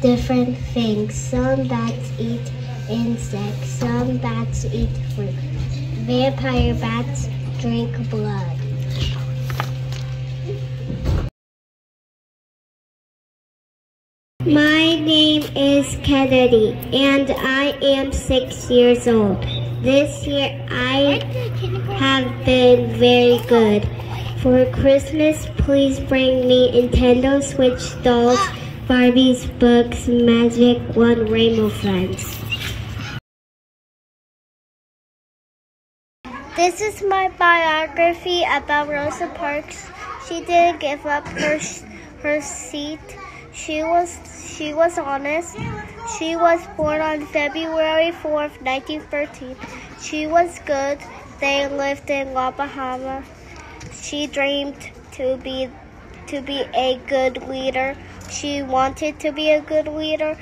different things. Some bats eat insects, some bats eat fruit. Vampire bats drink blood. My name is Kennidy, and I am six years old. This year I have been very good. For Christmas, please bring me Nintendo Switch dolls, Barbie's books, Magic One Rainbow Friends. This is my biography about Rosa Parks. She didn't give up her her seat. She was she was honest. She was born on February 4th, 1913. She was good. They lived in Alabama. She dreamed to be to be a good leader. She wanted to be a good leader